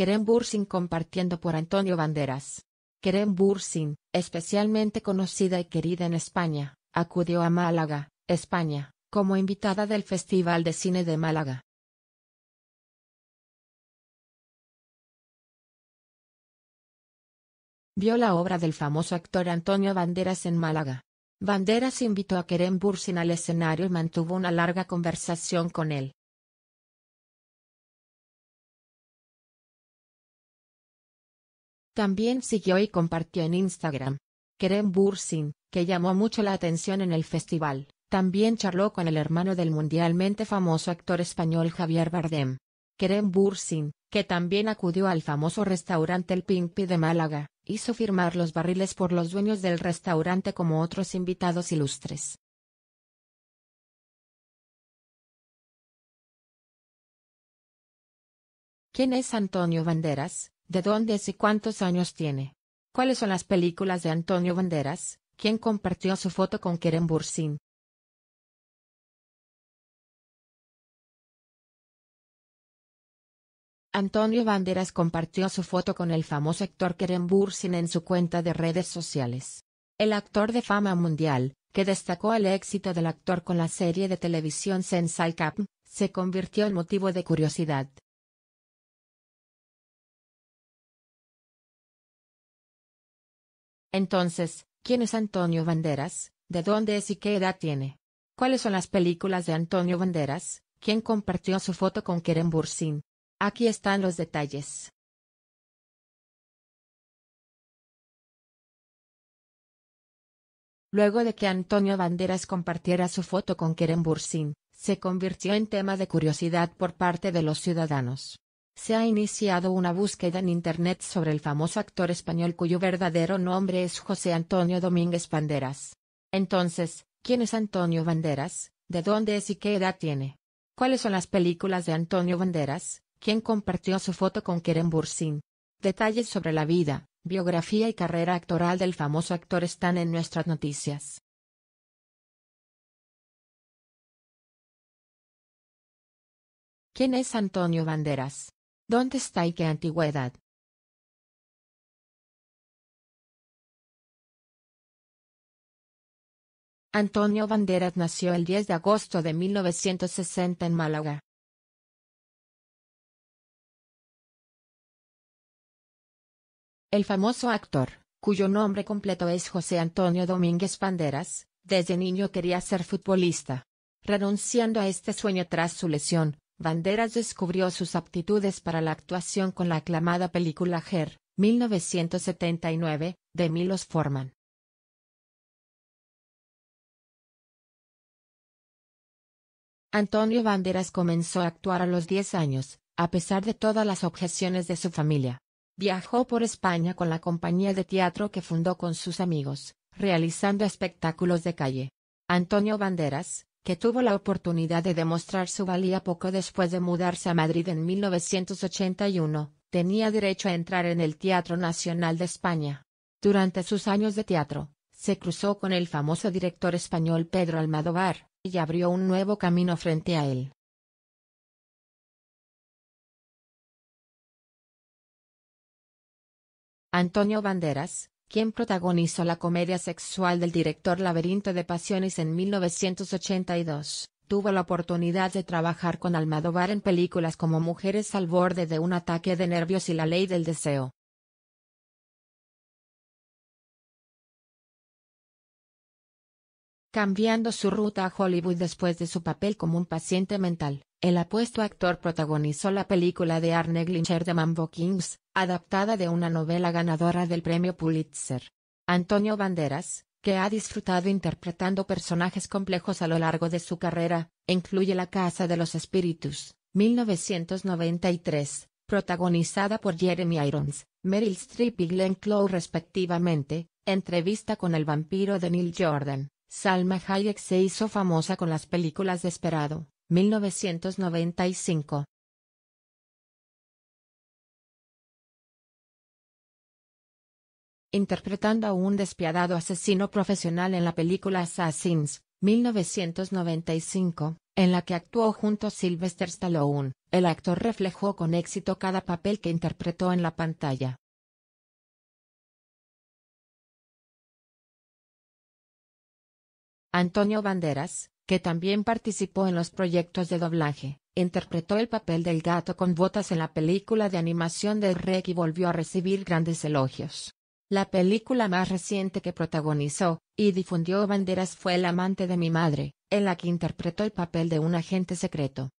Kerem Bursin compartiendo por Antonio Banderas. Kerem Bursin, especialmente conocida y querida en España, acudió a Málaga, España, como invitada del Festival de Cine de Málaga. Vio la obra del famoso actor Antonio Banderas en Málaga. Banderas invitó a Kerem Bursin al escenario y mantuvo una larga conversación con él. También siguió y compartió en Instagram. Kerem Bursin, que llamó mucho la atención en el festival, también charló con el hermano del mundialmente famoso actor español Javier Bardem. Kerem Bursin, que también acudió al famoso restaurante El Pimpi de Málaga, hizo firmar los barriles por los dueños del restaurante como otros invitados ilustres. ¿Quién es Antonio Banderas? ¿De dónde es y cuántos años tiene? ¿Cuáles son las películas de Antonio Banderas? ¿Quién compartió su foto con Kerem Bursin? Antonio Banderas compartió su foto con el famoso actor Kerem Bursin en su cuenta de redes sociales. El actor de fama mundial, que destacó el éxito del actor con la serie de televisión Sensal Cap, se convirtió en motivo de curiosidad. Entonces, ¿quién es Antonio Banderas? ¿De dónde es y qué edad tiene? ¿Cuáles son las películas de Antonio Banderas? ¿Quién compartió su foto con Kerem Bursin? Aquí están los detalles. Luego de que Antonio Banderas compartiera su foto con Kerem Bursin, se convirtió en tema de curiosidad por parte de los ciudadanos. Se ha iniciado una búsqueda en Internet sobre el famoso actor español cuyo verdadero nombre es José Antonio Domínguez Banderas. Entonces, ¿quién es Antonio Banderas? ¿De dónde es y qué edad tiene? ¿Cuáles son las películas de Antonio Banderas? quien compartió su foto con Kerem Bursin. Detalles sobre la vida, biografía y carrera actoral del famoso actor están en nuestras noticias. ¿Quién es Antonio Banderas? ¿Dónde está y qué antigüedad? Antonio Banderas nació el 10 de agosto de 1960 en Málaga. El famoso actor, cuyo nombre completo es José Antonio Domínguez Banderas, desde niño quería ser futbolista. Renunciando a este sueño tras su lesión, Banderas descubrió sus aptitudes para la actuación con la aclamada película Her, 1979, de Milos Forman. Antonio Banderas comenzó a actuar a los 10 años, a pesar de todas las objeciones de su familia. Viajó por España con la compañía de teatro que fundó con sus amigos, realizando espectáculos de calle. Antonio Banderas, que tuvo la oportunidad de demostrar su valía poco después de mudarse a Madrid en 1981, tenía derecho a entrar en el Teatro Nacional de España. Durante sus años de teatro, se cruzó con el famoso director español Pedro Almodóvar, y abrió un nuevo camino frente a él. Antonio Banderas, quien protagonizó la comedia sexual del director Laberinto de Pasiones en 1982, tuvo la oportunidad de trabajar con Almodóvar en películas como Mujeres al borde de un ataque de nervios y La ley del deseo. Cambiando su ruta a Hollywood después de su papel como un paciente mental, el apuesto actor protagonizó la película de Arne Glincher de Mambo Kings, adaptada de una novela ganadora del premio Pulitzer. Antonio Banderas, que ha disfrutado interpretando personajes complejos a lo largo de su carrera, incluye La Casa de los Espíritus, 1993, protagonizada por Jeremy Irons, Meryl Streep y Glenn Close respectivamente, entrevista con el vampiro de Neil Jordan. Salma Hayek se hizo famosa con las películas Desperado, 1995. Interpretando a un despiadado asesino profesional en la película Assassins, 1995, en la que actuó junto a Sylvester Stallone, el actor reflejó con éxito cada papel que interpretó en la pantalla. Antonio Banderas, que también participó en los proyectos de doblaje, interpretó el papel del gato con botas en la película de animación de Rec y volvió a recibir grandes elogios. La película más reciente que protagonizó y difundió Banderas fue El amante de mi madre, en la que interpretó el papel de un agente secreto.